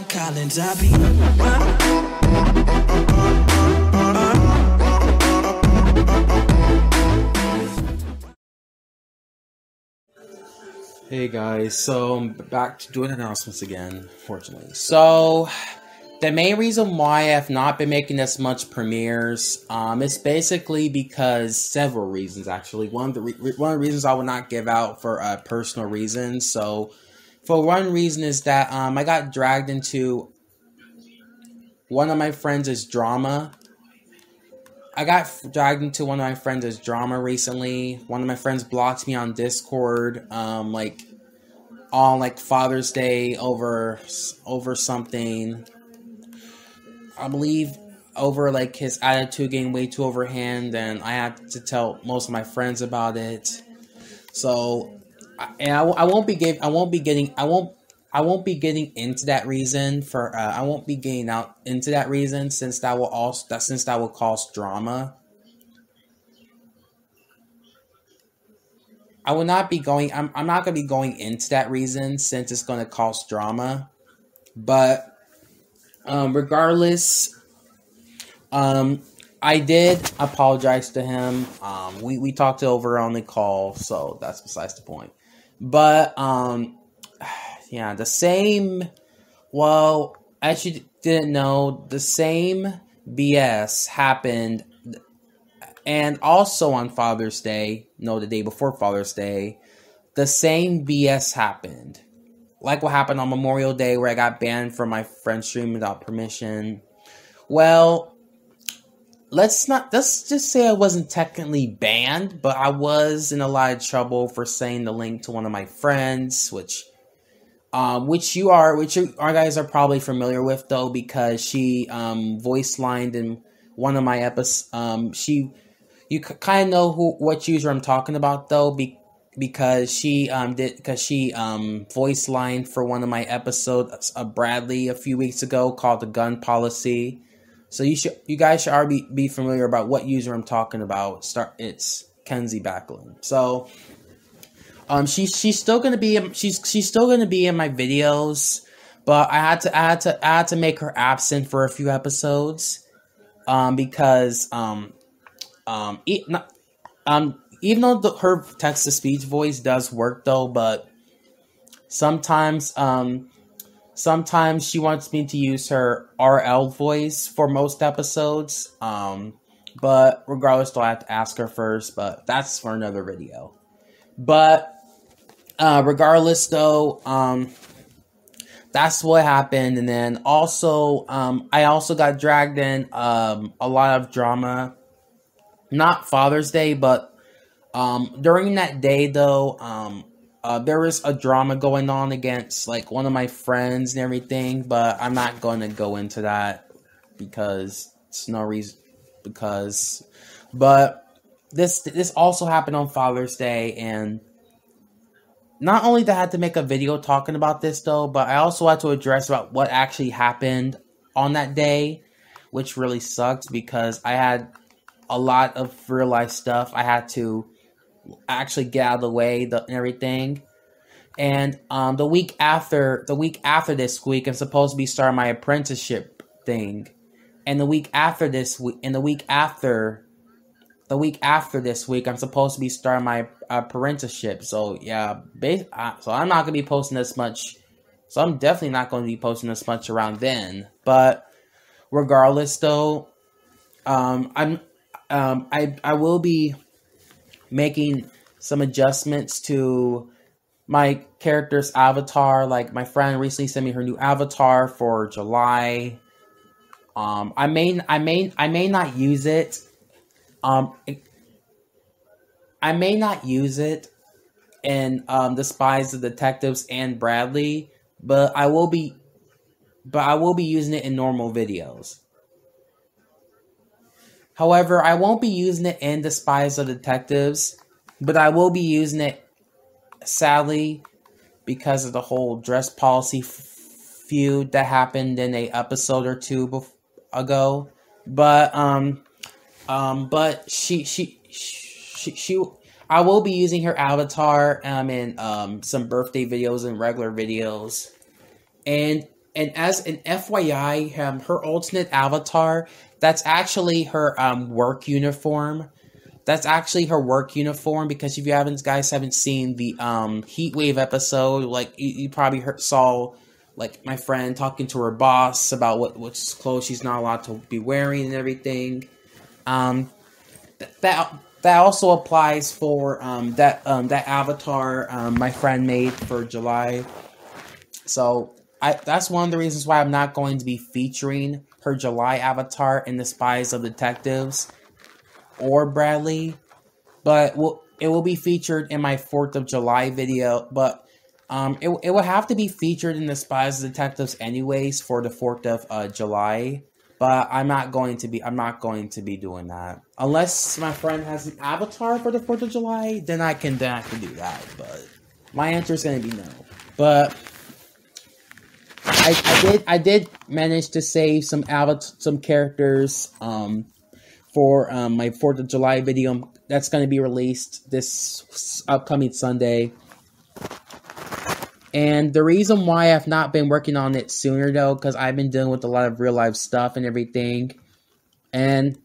John Collins, I be. Hey guys, so I'm back to doing announcements again, fortunately. So, the main reason why I have not been making as much premieres, um, is basically because several reasons actually. One of the re- one of the reasons I will not give out for uh, personal reasons. So, for one reason is that um, I got dragged into one of my friends' drama. I got dragged into one of my friends' drama recently. One of my friends blocked me on Discord, um, like on like Father's Day over over something. I believe over like his attitude getting way too overhand, and I had to tell most of my friends about it. So, and I, I won't be give I won't be getting I won't I won't be getting into that reason for uh, I won't be getting out into that reason since that will also that since that will cause drama. I will not be going I'm I'm not gonna be going into that reason since it's gonna cause drama. But um regardless, um I did apologize to him. Um we, we talked over on the call, so that's besides the point. But um yeah, the same. Well, as you didn't know, the same BS happened, and also on Father's Day. No, the day before Father's Day, the same BS happened. Like what happened on Memorial Day, where I got banned from my friend's stream without permission. Well, let's not let's just say I wasn't technically banned, but I was in a lot of trouble for saying the link to one of my friends, which um, which you are, which you, our guys are probably familiar with though, because she um, voice lined in one of my episodes. Um, she, you kind of know who what user I'm talking about though, be, because she um did because she um voice lined for one of my episodes of Bradley a few weeks ago called the Gun Policy. So you should you guys should already be familiar about what user I'm talking about. Start it's Kenzie Backlund. So um, she's she's still gonna be she's she's still gonna be in my videos, but I had to I had to I had to make her absent for a few episodes, um, because um, um, e- not, um, even though the, her text to speech voice does work though, but sometimes um, sometimes she wants me to use her RL voice for most episodes. Um, but regardless, I have to ask her first. But that's for another video. But uh, regardless, though, um, that's what happened. And then also, um, I also got dragged in um, a lot of drama. Not Father's Day, but um, during that day, though, um, uh, there was a drama going on against like one of my friends and everything. But I'm not going to go into that because it's no reason. Because, but this this also happened on Father's Day, and not only did I have to make a video talking about this though, but I also had to address about what actually happened on that day, which really sucked because I had a lot of real life stuff I had to actually get out of the way the, and everything. And um, the week after the week after this week, I'm supposed to be starting my apprenticeship thing, and the week after this week, and the week after the week after this week, I'm supposed to be starting my apprenticeship. So yeah, bas- uh, so I'm not gonna be posting this much. So I'm definitely not going to be posting this much around then. But regardless, though, um, I'm um, I I will be making some adjustments to my character's avatar. Like my friend recently sent me her new avatar for July. Um, I may I may I may not use it um, I may not use it in um, the spies, the detectives, and Bradley, but I will be, but I will be using it in normal videos. However, I won't be using it in the spies or detectives, but I will be using it, sadly, because of the whole dress policy feud that happened in a episode or two ago. But um, um, but she, she, she, she, I will be using her avatar um, in um, some birthday videos and regular videos. And and as an FYI, um, her alternate avatar, that's actually her um, work uniform. That's actually her work uniform because if you haven't guys haven't seen the um, heat wave episode, like you, you probably heard, saw like my friend talking to her boss about what what's clothes she's not allowed to be wearing and everything. Um, that that also applies for um, that um, that avatar um, my friend made for July. So I that's one of the reasons why I'm not going to be featuring her July avatar in the Spies of Detectives or Bradley, but will it will be featured in my Fourth of July video. But um, it it will have to be featured in the Spies of Detectives anyways for the Fourth of uh, July. But I'm not going to be I'm not going to be doing that unless my friend has an avatar for the Fourth of July. Then I can then I can do that. But my answer is going to be no. But I, I did I did manage to save some avatar some characters um for um, my Fourth of July video that's going to be released this upcoming Sunday. And the reason why I've not been working on it sooner though, because I've been dealing with a lot of real life stuff and everything, and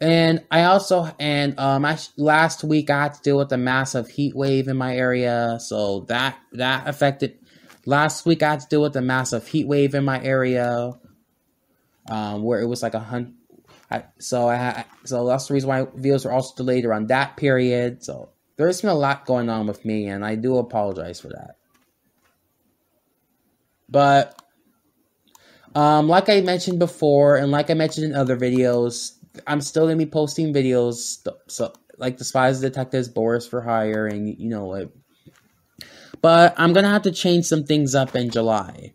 and I also and um I last week I had to deal with a massive heat wave in my area, so that that affected. Last week I had to deal with a massive heat wave in my area, um, where it was like a hundred. So I had so that's the reason why videos were also delayed around that period. So there's been a lot going on with me, and I do apologize for that. But um, like I mentioned before, and like I mentioned in other videos, I'm still gonna be posting videos. So like the Spies Detectives, Boris for Hire, and you know what. But I'm gonna have to change some things up in July.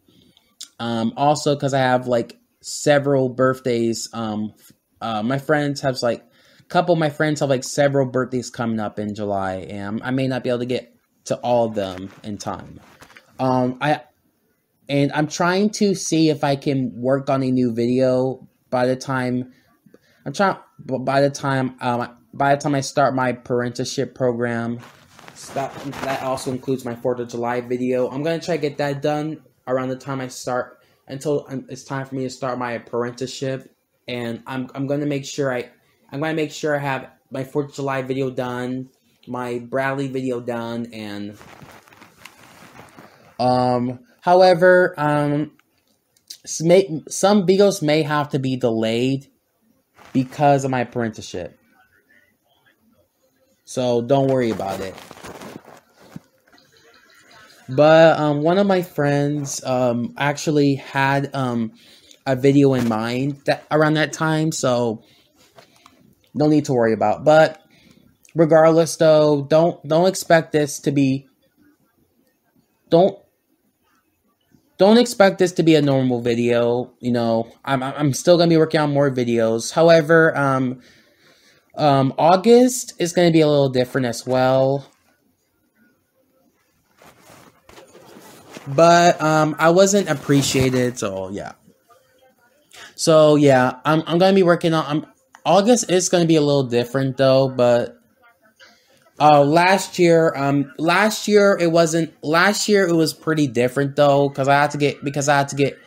Um, also, because I have like several birthdays. Um, uh, my friends have like a couple of my friends have like several birthdays coming up in July, and I may not be able to get to all of them in time. Um, I and I'm trying to see if I can work on a new video by the time I'm trying. By the time um, by the time I start my parentalship program, that that also includes my Fourth of July video. I'm gonna try to get that done around the time I start until it's time for me to start my apprenticeship. and I'm I'm gonna make sure I I'm gonna make sure I have my Fourth of July video done, my Bradley video done, and um However, um, some videos may have to be delayed because of my apprenticeship. So don't worry about it. But um, one of my friends um, actually had um, a video in mind that around that time, so no need to worry about. But regardless, though, don't don't expect this to be. Don't don't expect this to be a normal video. You know, I'm I'm still gonna be working on more videos. However, um, um, August is gonna be a little different as well. But um, I wasn't appreciated, so yeah. So yeah, I'm I'm gonna be working on. I'm, August is gonna be a little different though, but uh, last year, um, last year it wasn't. Last year it was pretty different though, because I had to get because I had to get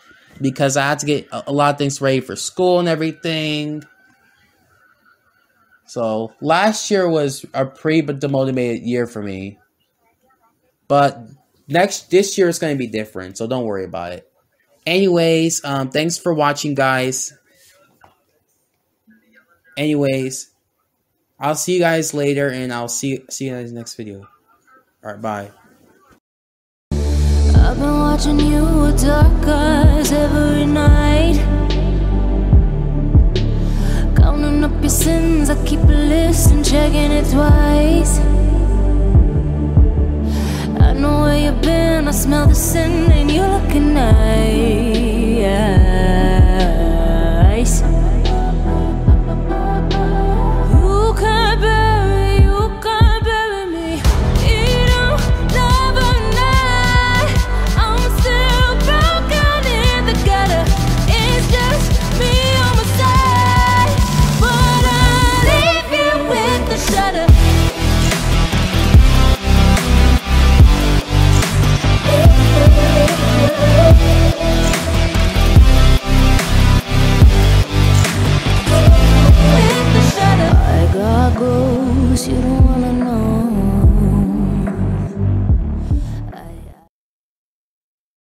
because I had to get a, a lot of things ready for school and everything. So last year was a pretty demotivated year for me. But next this year is going to be different, so don't worry about it. Anyways, um, thanks for watching, guys. Anyways. I'll see you guys later, and I'll see see you guys in the next video. All right, bye. I've been watching you with dark eyes every night. checking it twice I know where you've been, I smell the sin and you're looking nice yeah.